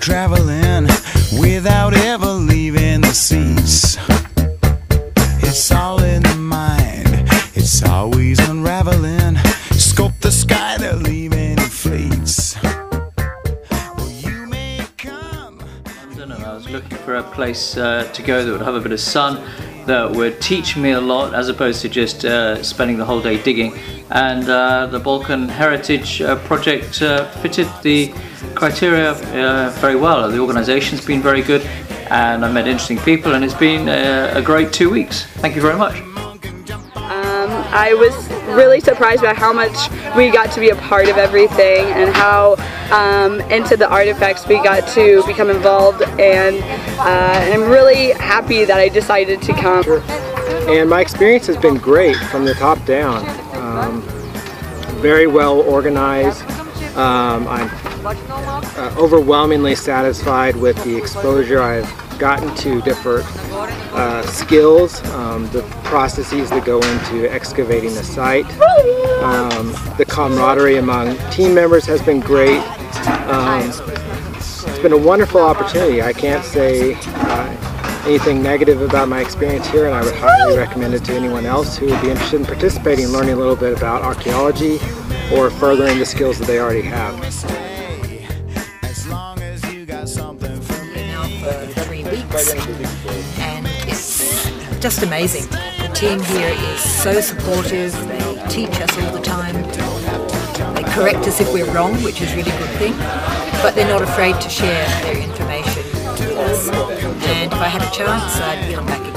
traveling without ever leaving the seats. It's all in the mind, it's always unraveling. Scope the sky, they're leaving in fleets. Well, you may come. London and I was looking for a place uh, to go that would have a bit of sun, that would teach me a lot as opposed to just uh, spending the whole day digging. And uh, the Balkan Heritage uh, Project uh, fitted the criteria uh, very well. The organisation's been very good and I met interesting people and it's been uh, a great two weeks. Thank you very much. I was really surprised by how much we got to be a part of everything and how um, into the artifacts we got to become involved and, uh, I'm really happy that I decided to come. and my experience has been great from the top down. Um, very well organized. Um, I'm uh, overwhelmingly satisfied with the exposure I've gotten to different uh, skills, um, the processes that go into excavating the site. Um, the camaraderie among team members has been great. Um, it's been a wonderful opportunity. I can't say uh, anything negative about my experience here and I would highly recommend it to anyone else who would be interested in participating and learning a little bit about archaeology or furthering the skills that they already have. Stay as long as you got something for me. now for three weeks and it's just amazing. The team here is so supportive, they teach us all the time, they correct us if we're wrong, which is really a good thing, but they're not afraid to share their information with us. And if I had a chance, I'd come back